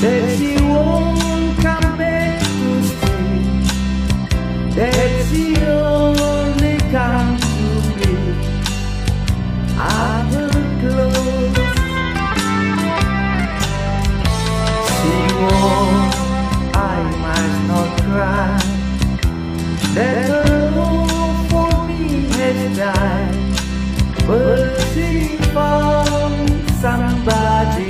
that she won't come back to stay, that she only comes to me. I close. She won't, I must not cry. That her love for me has died, but she found somebody.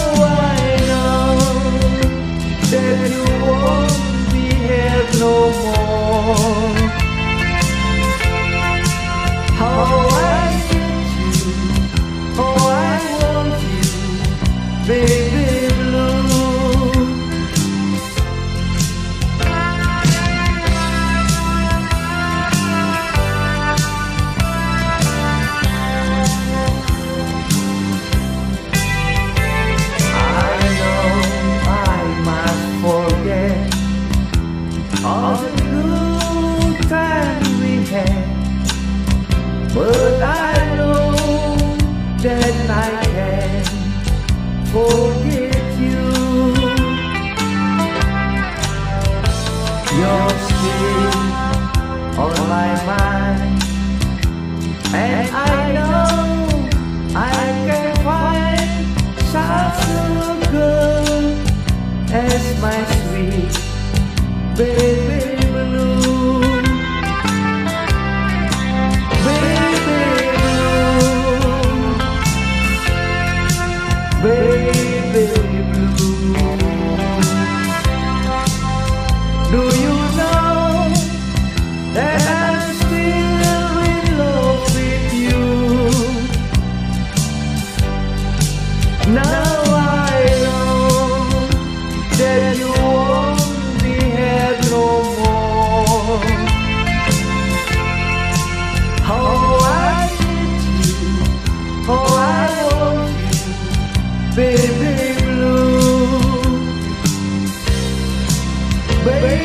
no more. How I need you, oh I want you, baby had, but I know that I can forget you. You're still on my mind, and I know I can find such a girl as my sweet baby